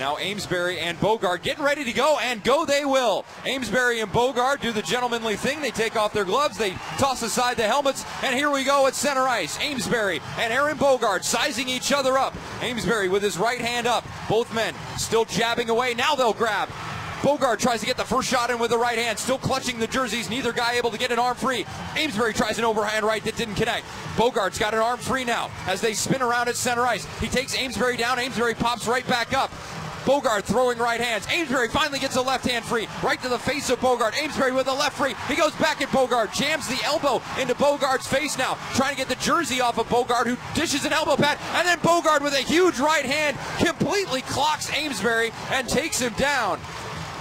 Now Amesbury and Boogaard getting ready to go, and go they will. Amesbury and Boogaard do the gentlemanly thing. They take off their gloves, they toss aside the helmets, and here we go at center ice. Amesbury and Aaron Boogaard sizing each other up. Amesbury with his right hand up. Both men still jabbing away. Now they'll grab. Boogaard tries to get the first shot in with the right hand, still clutching the jerseys. Neither guy able to get an arm free. Amesbury tries an overhand right that didn't connect. Boogaard's got an arm free now as they spin around at center ice. He takes Amesbury down. Amesbury pops right back up. Boogaard throwing right hands. Amesbury finally gets a left hand free. Right to the face of Boogaard. Amesbury with a left free. He goes back at Boogaard. Jams the elbow into Boogaard's face now. Trying to get the jersey off of Boogaard, who dishes an elbow pad. And then Boogaard with a huge right hand completely clocks Amesbury and takes him down.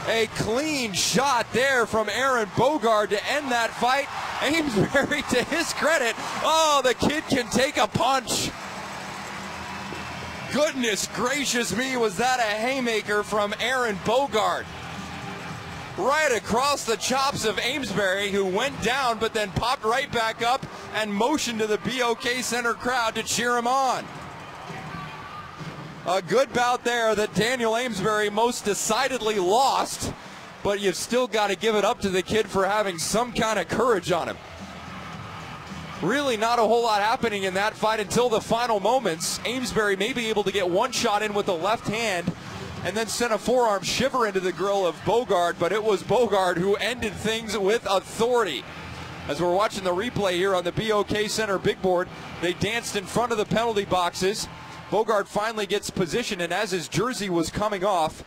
A clean shot there from Aaron Boogaard to end that fight. Amesbury, to his credit, oh, the kid can take a punch. Goodness gracious me, was that a haymaker from Aaron Boogaard? Right across the chops of Amesbury, who went down but then popped right back up and motioned to the BOK Center crowd to cheer him on. A good bout there that Daniel Amesbury most decidedly lost, but you've still got to give it up to the kid for having some kind of courage on him really not a whole lot happening in that fight until the final moments. Amesbury may be able to get one shot in with the left hand and then sent a forearm shiver into the grill of Boogaard, but it was Boogaard who ended things with authority. As we're watching the replay here on the BOK Center big board, they danced in front of the penalty boxes. Boogaard finally gets position, and as his jersey was coming off,